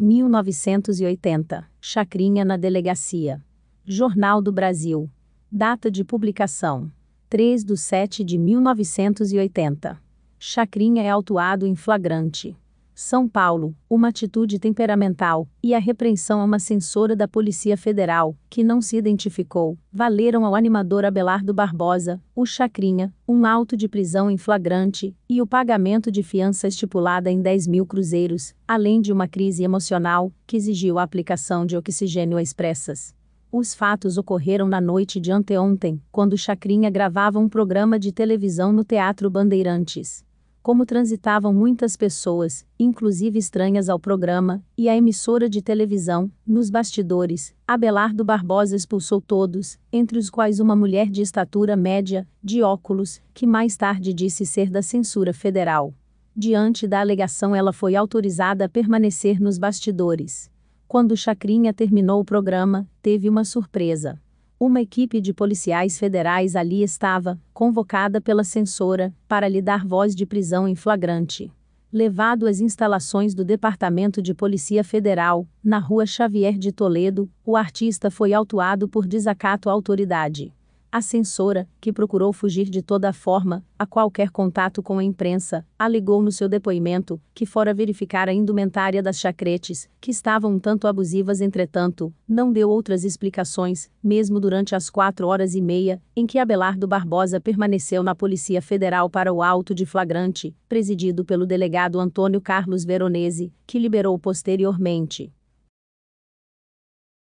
1980. Chacrinha na delegacia. Jornal do Brasil. Data de publicação: 3 de 7 de 1980. Chacrinha é autuado em flagrante. São Paulo, uma atitude temperamental e a repreensão a uma censora da Polícia Federal, que não se identificou, valeram ao animador Abelardo Barbosa, o Chacrinha, um auto de prisão em flagrante e o pagamento de fiança estipulada em 10 mil cruzeiros, além de uma crise emocional que exigiu a aplicação de oxigênio a expressas. Os fatos ocorreram na noite de anteontem, quando Chacrinha gravava um programa de televisão no Teatro Bandeirantes como transitavam muitas pessoas, inclusive estranhas ao programa, e a emissora de televisão, nos bastidores, Abelardo Barbosa expulsou todos, entre os quais uma mulher de estatura média, de óculos, que mais tarde disse ser da censura federal. Diante da alegação, ela foi autorizada a permanecer nos bastidores. Quando Chacrinha terminou o programa, teve uma surpresa. Uma equipe de policiais federais ali estava, convocada pela censora, para lhe dar voz de prisão em flagrante. Levado às instalações do Departamento de Polícia Federal, na rua Xavier de Toledo, o artista foi autuado por desacato à autoridade. A censora, que procurou fugir de toda forma a qualquer contato com a imprensa, alegou no seu depoimento que fora verificar a indumentária das chacretes, que estavam um tanto abusivas entretanto, não deu outras explicações, mesmo durante as quatro horas e meia, em que Abelardo Barbosa permaneceu na Polícia Federal para o auto de flagrante, presidido pelo delegado Antônio Carlos Veronese, que liberou posteriormente.